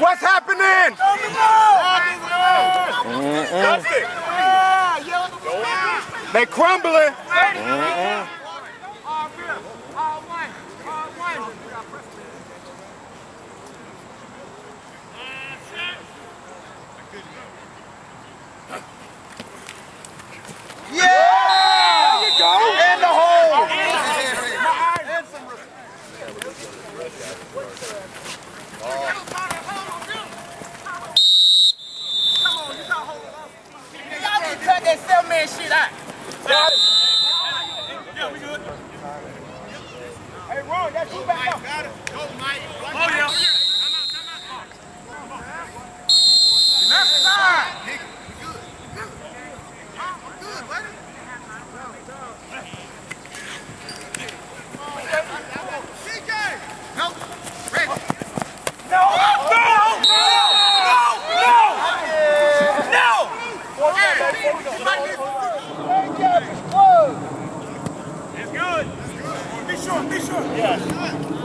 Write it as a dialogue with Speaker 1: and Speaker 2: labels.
Speaker 1: What's happening? They crumbling. Yeah! Hey, Ron, that's you back up.
Speaker 2: It's good. Be sure, be sure.